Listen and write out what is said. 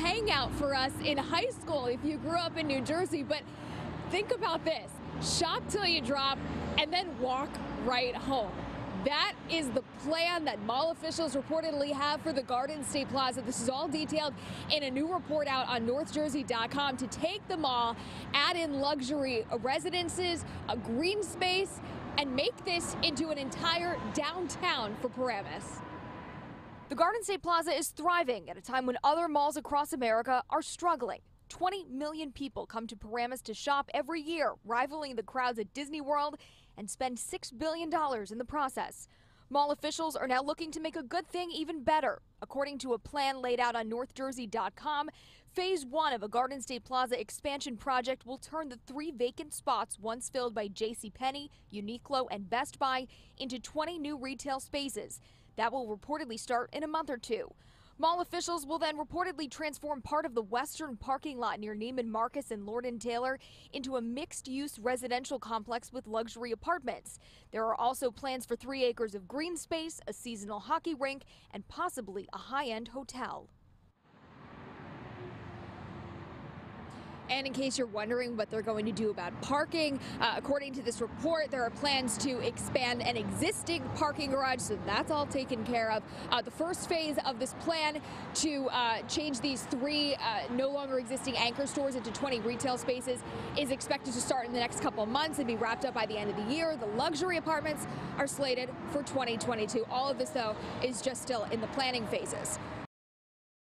hangout for us in high school if you grew up in New Jersey. But think about this shop till you drop and then walk right home. That is the plan that mall officials reportedly have for the Garden State Plaza. This is all detailed in a new report out on NorthJersey.com to take the mall, add in luxury residences, a green space, and make this into an entire downtown for Paramus. The Garden State Plaza is thriving at a time when other malls across America are struggling. 20 million people come to Paramus to shop every year, rivaling the crowds at Disney World and spend $6 billion in the process. Mall officials are now looking to make a good thing even better. According to a plan laid out on NorthJersey.com, phase one of a Garden State Plaza expansion project will turn the three vacant spots once filled by JCPenney, Uniqlo, and Best Buy into 20 new retail spaces. That will reportedly start in a month or two. Mall officials will then reportedly transform part of the western parking lot near Neiman Marcus and Lord Taylor into a mixed-use residential complex with luxury apartments. There are also plans for three acres of green space, a seasonal hockey rink, and possibly a high-end hotel. And in case you're wondering what they're going to do about parking, uh, according to this report, there are plans to expand an existing parking garage, so that's all taken care of. Uh, the first phase of this plan to uh, change these three uh, no longer existing anchor stores into 20 retail spaces is expected to start in the next couple months and be wrapped up by the end of the year. The luxury apartments are slated for 2022. All of this, though, is just still in the planning phases.